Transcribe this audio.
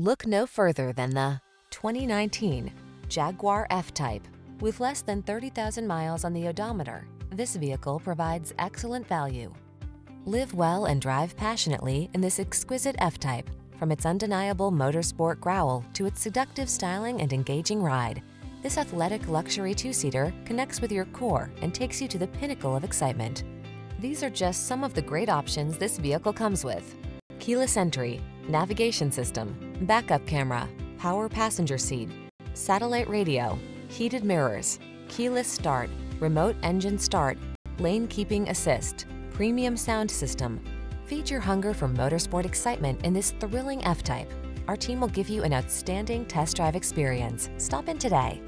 Look no further than the 2019 Jaguar F-Type. With less than 30,000 miles on the odometer, this vehicle provides excellent value. Live well and drive passionately in this exquisite F-Type. From its undeniable motorsport growl to its seductive styling and engaging ride, this athletic luxury two-seater connects with your core and takes you to the pinnacle of excitement. These are just some of the great options this vehicle comes with. Keyless entry, navigation system, backup camera, power passenger seat, satellite radio, heated mirrors, keyless start, remote engine start, lane keeping assist, premium sound system. Feed your hunger for motorsport excitement in this thrilling F-Type. Our team will give you an outstanding test drive experience. Stop in today.